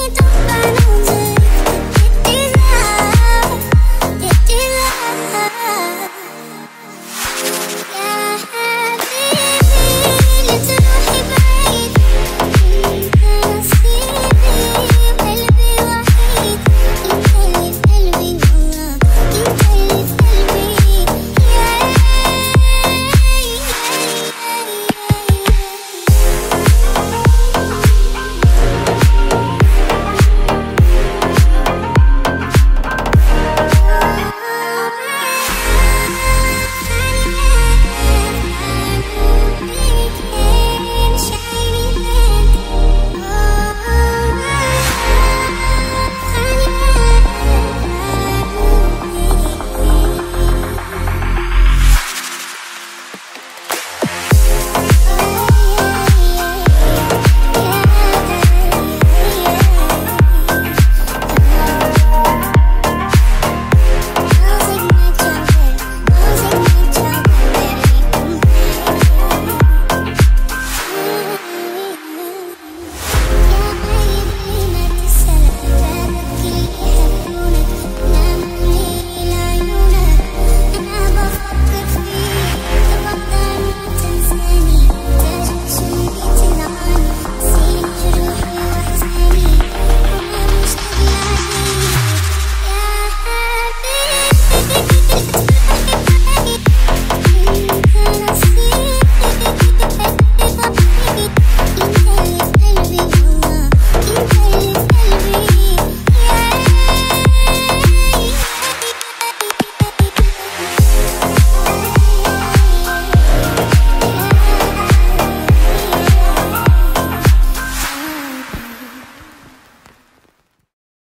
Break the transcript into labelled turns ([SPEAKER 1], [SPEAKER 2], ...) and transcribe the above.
[SPEAKER 1] can't talk